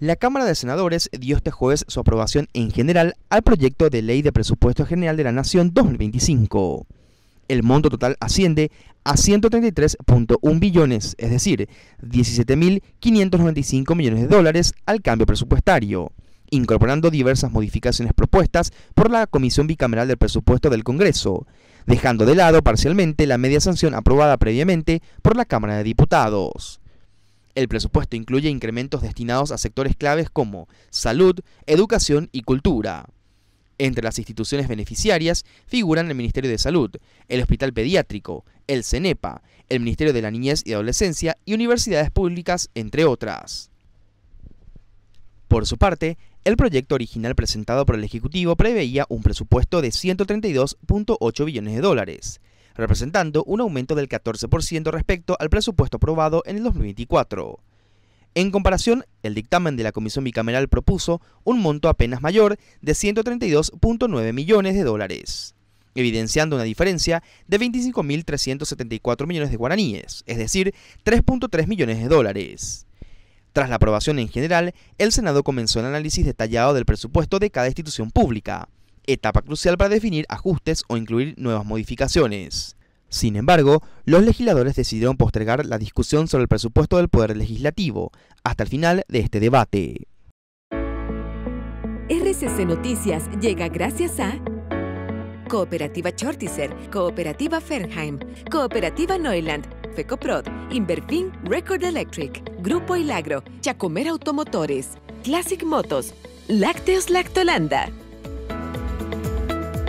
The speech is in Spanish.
La Cámara de Senadores dio este jueves su aprobación en general al proyecto de ley de presupuesto general de la Nación 2025. El monto total asciende a 133.1 billones, es decir, 17.595 millones de dólares al cambio presupuestario, incorporando diversas modificaciones propuestas por la Comisión Bicameral del Presupuesto del Congreso, dejando de lado parcialmente la media sanción aprobada previamente por la Cámara de Diputados. El presupuesto incluye incrementos destinados a sectores claves como salud, educación y cultura. Entre las instituciones beneficiarias figuran el Ministerio de Salud, el Hospital Pediátrico, el CENEPA, el Ministerio de la Niñez y Adolescencia y universidades públicas, entre otras. Por su parte, el proyecto original presentado por el Ejecutivo preveía un presupuesto de 132.8 billones de dólares, representando un aumento del 14% respecto al presupuesto aprobado en el 2024. En comparación, el dictamen de la Comisión Bicameral propuso un monto apenas mayor de 132.9 millones de dólares, evidenciando una diferencia de 25.374 millones de guaraníes, es decir, 3.3 millones de dólares. Tras la aprobación en general, el Senado comenzó el análisis detallado del presupuesto de cada institución pública, etapa crucial para definir ajustes o incluir nuevas modificaciones. Sin embargo, los legisladores decidieron postergar la discusión sobre el presupuesto del Poder Legislativo hasta el final de este debate. RCC Noticias llega gracias a Cooperativa Chortizer, Cooperativa Fernheim, Cooperativa Neuland, FECOPROD, Inverfin Record Electric, Grupo Ilagro, Chacomer Automotores, Classic Motos, Lácteos Lactolanda.